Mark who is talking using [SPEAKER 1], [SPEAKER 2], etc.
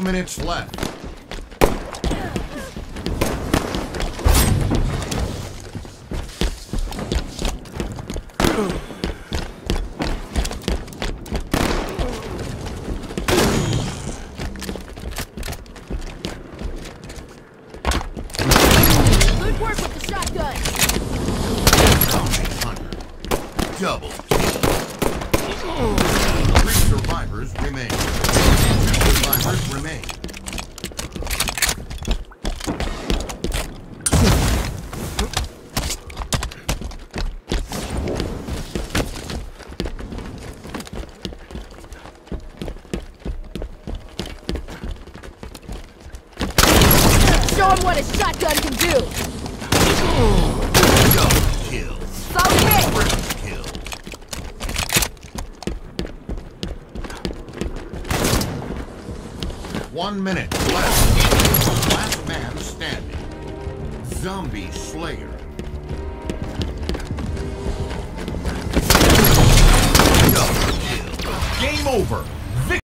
[SPEAKER 1] minutes left.
[SPEAKER 2] Good work with the shotgun.
[SPEAKER 1] Double
[SPEAKER 2] Show him what a shotgun can do.
[SPEAKER 1] Double kill.
[SPEAKER 2] So hit.
[SPEAKER 1] One minute left. Last man standing. Zombie Slayer. Game over.